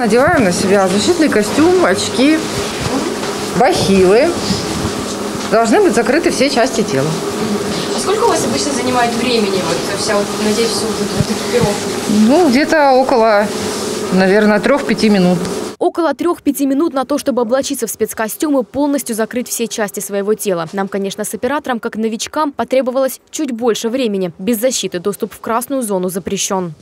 Надеваем на себя защитный костюм, очки, бахилы. Должны быть закрыты все части тела. А сколько у вас обычно занимает времени, вот вся, вот, надеть всю вот эту экипировку? Ну, где-то около, наверное, трех-пяти минут. Около трех-пяти минут на то, чтобы облачиться в спецкостюм и полностью закрыть все части своего тела. Нам, конечно, с оператором, как новичкам, потребовалось чуть больше времени. Без защиты доступ в красную зону запрещен.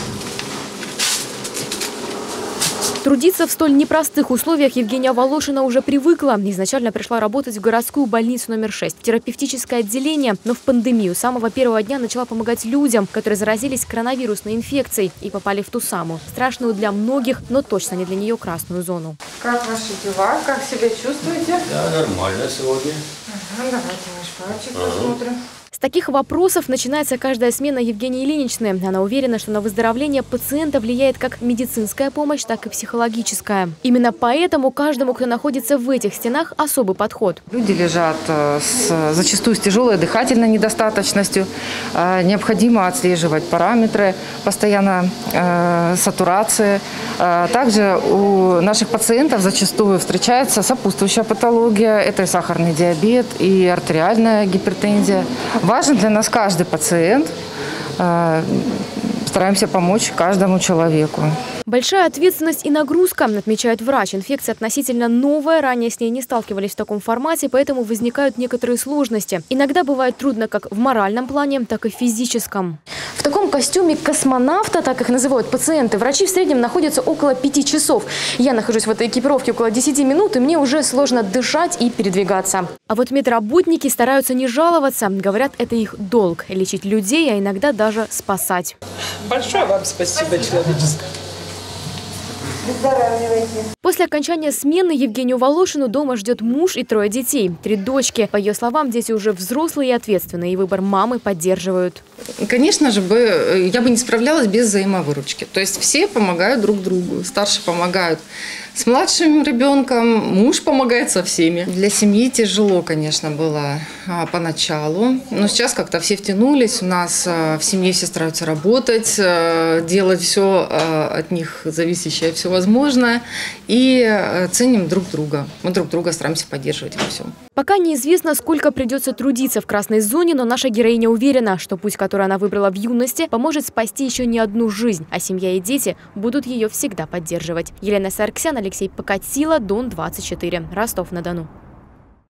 Трудиться в столь непростых условиях Евгения Волошина уже привыкла. Изначально пришла работать в городскую больницу номер 6, терапевтическое отделение, но в пандемию с самого первого дня начала помогать людям, которые заразились коронавирусной инфекцией и попали в ту самую, страшную для многих, но точно не для нее красную зону. Как ваши дела? Как себя чувствуете? Да, нормально сегодня. Ага, давайте ваш пальчик посмотрим. С таких вопросов начинается каждая смена Евгении Ильиничны. Она уверена, что на выздоровление пациента влияет как медицинская помощь, так и психологическая. Именно поэтому каждому, кто находится в этих стенах, особый подход. Люди лежат э, с, зачастую с тяжелой дыхательной недостаточностью. Э, Необходимо отслеживать параметры, постоянно э, сатурации. Э, Также у наших пациентов зачастую встречается сопутствующая патология. Это и сахарный диабет, и артериальная гипертензия. Важен для нас каждый пациент. Э, Стараемся помочь каждому человеку. Большая ответственность и нагрузка, отмечает врач. Инфекция относительно новая, ранее с ней не сталкивались в таком формате, поэтому возникают некоторые сложности. Иногда бывает трудно как в моральном плане, так и в физическом. В таком костюме космонавта, так их называют пациенты, врачи в среднем находятся около пяти часов. Я нахожусь в этой экипировке около 10 минут, и мне уже сложно дышать и передвигаться. А вот медработники стараются не жаловаться. Говорят, это их долг – лечить людей, а иногда даже спасать. Большое вам спасибо, человеческое. После окончания смены Евгению Волошину дома ждет муж и трое детей. Три дочки. По ее словам, дети уже взрослые и ответственные, и выбор мамы поддерживают. Конечно же, бы, э, я бы не справлялась без взаимовыручки. То есть все помогают друг другу. Старшие помогают с младшим ребенком, муж помогает со всеми. Для семьи тяжело, конечно, было а, поначалу. Но сейчас как-то все втянулись. У нас а, в семье все стараются работать, а, делать все от них зависящее, все возможное. И ценим друг друга. Мы друг друга стараемся поддерживать во всем. Пока неизвестно, сколько придется трудиться в красной зоне, но наша героиня уверена, что путь, который она выбрала в юности, поможет спасти еще не одну жизнь, а семья и дети будут ее всегда поддерживать. Елена Сарксян, Алексей Покатила, Дон 24, Ростов-на-Дону.